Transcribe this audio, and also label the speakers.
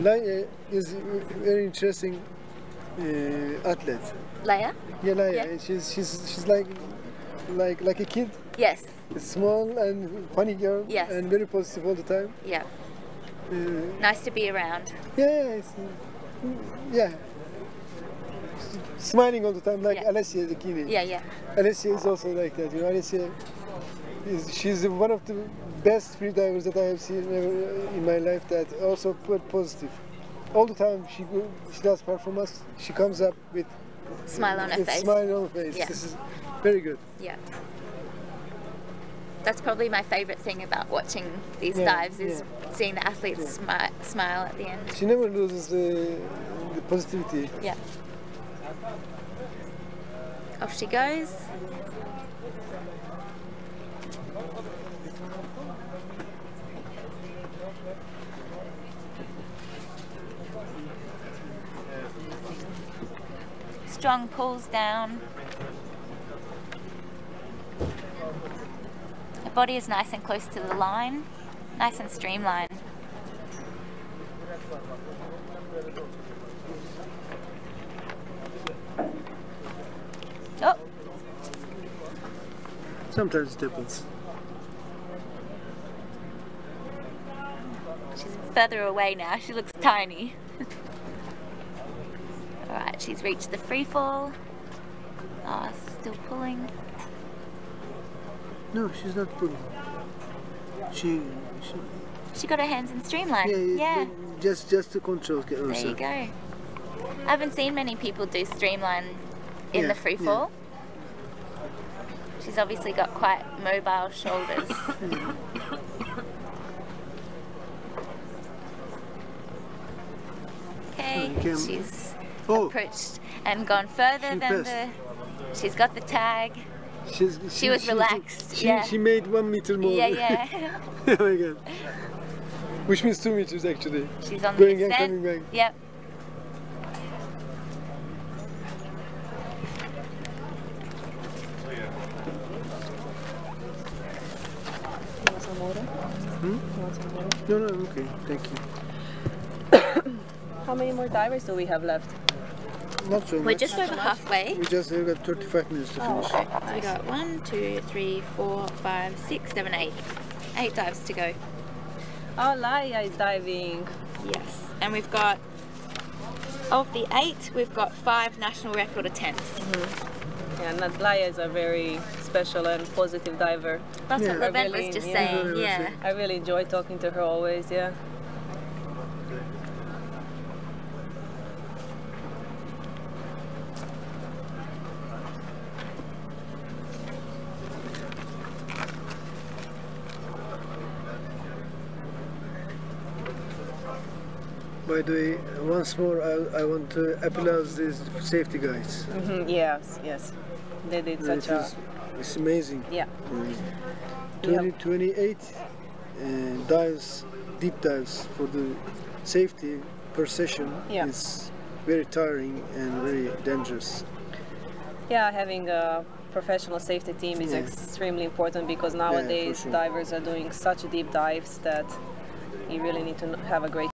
Speaker 1: Laia is a very interesting uh, athlete.
Speaker 2: Laia?
Speaker 1: Yeah, Laia.
Speaker 2: Yeah.
Speaker 1: She's she's she's like like like a kid,
Speaker 2: Yes.
Speaker 1: small and funny girl,
Speaker 2: Yes.
Speaker 1: and very positive all the time.
Speaker 2: Yeah.
Speaker 1: Uh,
Speaker 2: Nice to be around.
Speaker 1: yeah, yeah, it's, yeah. Smiling all the time, like
Speaker 2: Yeah.
Speaker 1: Alessia the kid.
Speaker 2: Yeah, yeah.
Speaker 1: Alessia is also like that. You know, Alessia is she's one of the best free divers that I have seen ever uh, in my life. That also put positive. All the time she she does performance. She comes up with
Speaker 2: Smile on her face.
Speaker 1: smile on her face.
Speaker 2: Yeah.
Speaker 1: This is very good.
Speaker 2: Yeah. That's probably my favourite thing about watching these
Speaker 1: Yeah,
Speaker 2: dives is
Speaker 1: yeah.
Speaker 2: seeing the athletes smi- smile at the end.
Speaker 1: She never loses the, the positivity.
Speaker 2: Yeah. Off she goes. Strong pulls down. The body is nice and close to the line, nice and streamlined. Oh,
Speaker 1: Sometimes it happens.
Speaker 2: Further away now. She looks tiny. Alright, she's reached the free fall. Oh, still pulling.
Speaker 1: No, she's not pulling. She, she
Speaker 2: She got her hands in streamline.
Speaker 1: yeah,
Speaker 2: Yeah,
Speaker 1: just just to control
Speaker 2: there you go. I haven't seen many people do streamline in
Speaker 1: Yeah,
Speaker 2: the free fall. yeah. She's obviously got quite mobile shoulders. okay,
Speaker 1: You can-
Speaker 2: she's
Speaker 1: Oh,
Speaker 2: approached and gone further
Speaker 1: She
Speaker 2: than
Speaker 1: passed.
Speaker 2: the. She's got the tag.
Speaker 1: she's, she,
Speaker 2: was relaxed,
Speaker 1: She,
Speaker 2: yeah.
Speaker 1: she made one meter more.
Speaker 2: Yeah, yeah.
Speaker 1: oh my god. Which means two meters actually.
Speaker 2: She's on
Speaker 1: Going
Speaker 2: the
Speaker 1: and coming back.
Speaker 2: Yep.
Speaker 3: You want some water?
Speaker 1: Hmm?
Speaker 3: You want some water?
Speaker 1: No, no, okay. Thank you.
Speaker 3: How many more divers do we have left?
Speaker 1: Not so
Speaker 2: We're
Speaker 1: much.
Speaker 2: just over halfway.
Speaker 1: We just have got 35 minutes to
Speaker 3: Oh,
Speaker 1: finish.
Speaker 3: okay.
Speaker 2: So we got one, two, three, four, five, six, seven, eight. Eight dives to go.
Speaker 3: Oh, Laia is diving.
Speaker 2: Yes. And we've got, of the eight, we've got five national record attempts. Mm-hmm.
Speaker 3: Yeah, and Laia is a very special and positive diver.
Speaker 2: That's
Speaker 1: Yeah.
Speaker 2: what Levent
Speaker 3: Really,
Speaker 2: was just
Speaker 3: yeah.
Speaker 2: saying. Yeah.
Speaker 3: I really enjoy talking to her always, yeah.
Speaker 1: By the way, once more, I, I want to applaud these safety guys.
Speaker 3: Mhm, Yes, yes. They did
Speaker 1: It
Speaker 3: such a.
Speaker 1: is- it's amazing.
Speaker 3: Yeah.
Speaker 1: Mm. 20, 28 uh, dives, deep dives for the safety per session
Speaker 3: Yeah.
Speaker 1: is very tiring and very dangerous.
Speaker 3: Yeah, having a professional safety team is
Speaker 1: Yeah.
Speaker 3: extremely important because nowadays
Speaker 1: sure.
Speaker 3: divers are doing such deep dives that you really need to have a great